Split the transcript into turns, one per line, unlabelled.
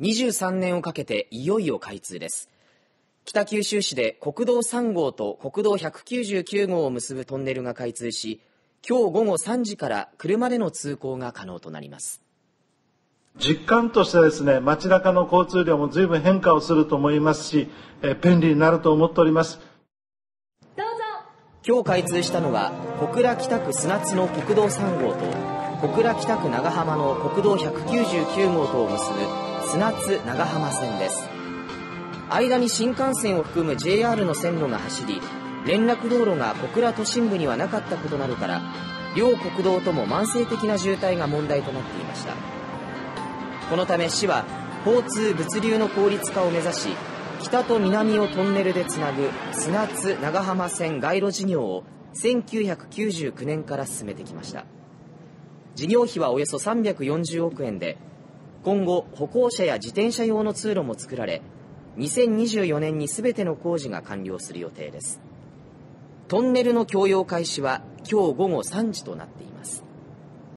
23年をかけていよいよ開通です。北九州市で国道3号と国道199号を結ぶトンネルが開通し今日午後3時から車での通行が可能となります。
実感としてですね街中の交通量も随分変化をすると思いますし、え便利になると思っております。
どうぞ。
今日開通したのは小倉北区砂津の国道3号と小倉北区長浜の国道199号とを結ぶ砂津長浜線です。間に新幹線を含む JR の線路が走り連絡道路が小倉都心部にはなかったことなどから両国道とも慢性的な渋滞が問題となっていました。このため市は交通物流の効率化を目指し北と南をトンネルでつなぐ砂津長浜線街路事業を1999年から進めてきました。事業費はおよそ340億円で今後歩行者や自転車用の通路も作られ2024年に全ての工事が完了する予定です。トンネルの供用開始は今日午後3時となっています。